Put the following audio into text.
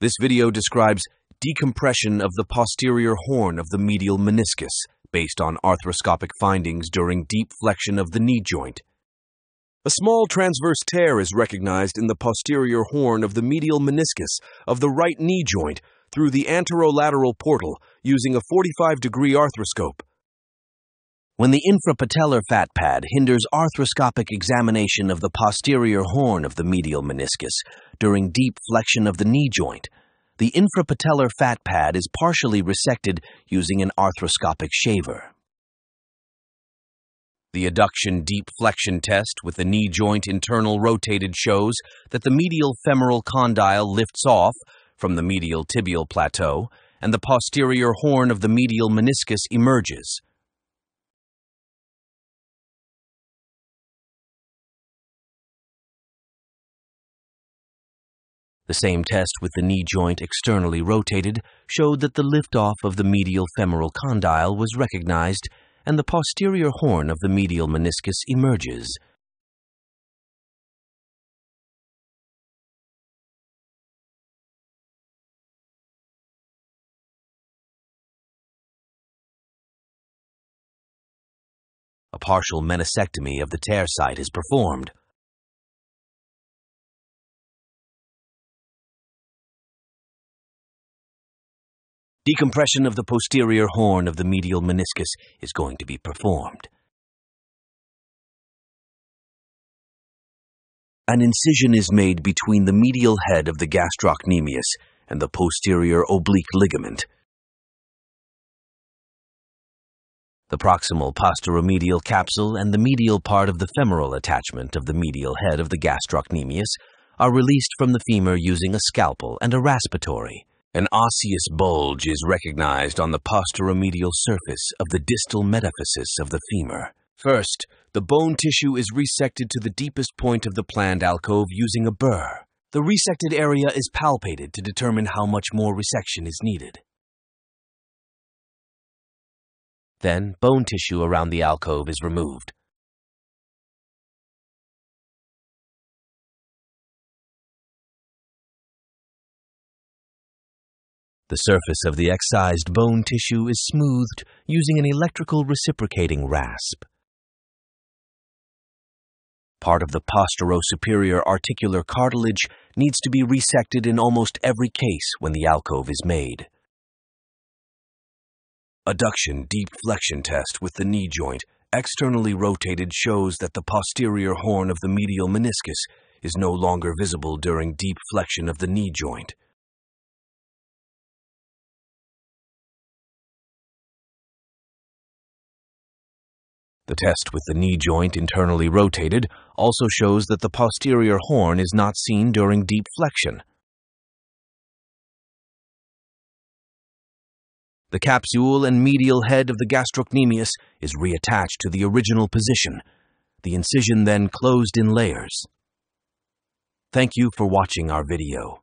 This video describes decompression of the posterior horn of the medial meniscus based on arthroscopic findings during deep flexion of the knee joint. A small transverse tear is recognized in the posterior horn of the medial meniscus of the right knee joint through the anterolateral portal using a 45 degree arthroscope. When the infrapatellar fat pad hinders arthroscopic examination of the posterior horn of the medial meniscus during deep flexion of the knee joint, the infrapatellar fat pad is partially resected using an arthroscopic shaver. The adduction deep flexion test with the knee joint internal rotated shows that the medial femoral condyle lifts off from the medial tibial plateau and the posterior horn of the medial meniscus emerges. The same test with the knee joint externally rotated showed that the liftoff of the medial femoral condyle was recognized and the posterior horn of the medial meniscus emerges. A partial meniscectomy of the tear site is performed. Decompression of the posterior horn of the medial meniscus is going to be performed. An incision is made between the medial head of the gastrocnemius and the posterior oblique ligament. The proximal posteromedial capsule and the medial part of the femoral attachment of the medial head of the gastrocnemius are released from the femur using a scalpel and a raspatory. An osseous bulge is recognized on the posteromedial surface of the distal metaphysis of the femur. First, the bone tissue is resected to the deepest point of the planned alcove using a burr. The resected area is palpated to determine how much more resection is needed. Then, bone tissue around the alcove is removed. The surface of the excised bone tissue is smoothed using an electrical reciprocating rasp. Part of the posterior-superior articular cartilage needs to be resected in almost every case when the alcove is made. Adduction deep flexion test with the knee joint externally rotated shows that the posterior horn of the medial meniscus is no longer visible during deep flexion of the knee joint. The test with the knee joint internally rotated also shows that the posterior horn is not seen during deep flexion. The capsule and medial head of the gastrocnemius is reattached to the original position. The incision then closed in layers. Thank you for watching our video.